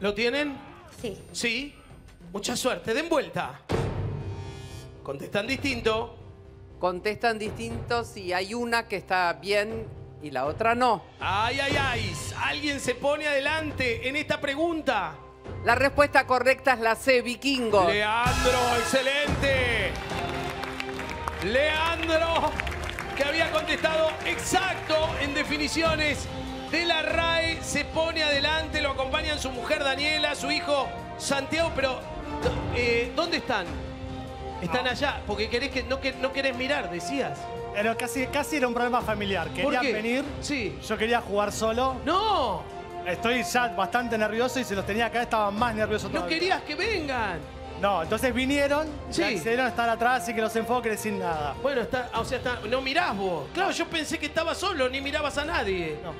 ¿Lo tienen? Sí. Sí. Mucha suerte. Den vuelta. Contestan distinto. Contestan distintos y hay una que está bien y la otra no. Ay, ay, ay. Alguien se pone adelante en esta pregunta. La respuesta correcta es la C, vikingos. Leandro, excelente. Leandro, que había contestado exacto en definiciones de la RAE, se pone adelante, lo acompañan su mujer Daniela, su hijo Santiago, pero eh, ¿dónde están? Están allá, porque querés que, no, que, no querés mirar, decías. Era casi, casi era un problema familiar. ¿Por Querían qué? venir, Sí. yo quería jugar solo. ¡No! Estoy ya bastante nervioso y si los tenía acá estaba más nervioso ¡No todavía. querías que vengan! No, entonces vinieron, Sí. accedieron a estar atrás y que los enfoques sin nada. Bueno, está, o sea, está, no mirás vos. Claro, yo pensé que estabas solo, ni mirabas a nadie. No.